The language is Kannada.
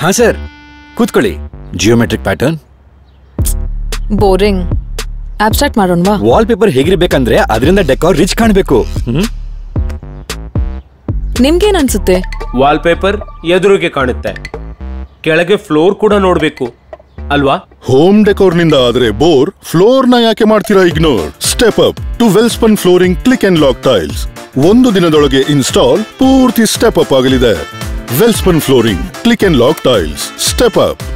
ಹಾ ಸರ್ ಕೂತ್ಕೊಳ್ಳಿ. ಜಿಯೋಮೆಟ್ರಿಕ್ ಪ್ಯಾಟರ್ನ್ ಬೋರಿಂಗ್ ಅಬ್ಸ್ಟ್ರಾಕ್ಟ್ ಮಾಡೋಣವಾ? ವಾಲ್ ಪೇಪರ್ ಹೇಗಿರ್ಬೇಕಂದ್ರೆ ಅದರಿಂದ ಡೆಕೋರ್ ರಿಚ್ ಕಾಣಬೇಕು. ನಿಮ್ಗೇನ್ ಅನ್ಸುತ್ತೆ? ವಾಲ್ಪೇಪರ್ ಎದುರಿಗೆ ಕಾಣುತ್ತೆ. ಕೆಳಗೆ ಫ್ಲೋರ್ ಕೂಡ ನೋಡ್ಬೇಕು. ಅಲ್ವಾ? ಹೋಮ್ ಡೆಕೋರ್ನಿಂದ ಆದ್ರೆ ಬೋರ್ ಫ್ಲೋರ್ನ ಯಾಕೆ ಮಾಡ್ತೀರಾ ignore step up to Welspun flooring click and lock tiles ಒಂದು ದಿನದೊಳಗೆ ಇನ್ಸ್ಟಾಲ್ ಪೂರ್ತಿ ಸ್ಟೆಪ್ ಅಪ್ ಆಗಲಿದೆ. Wellspun flooring, click and lock tiles. Step up.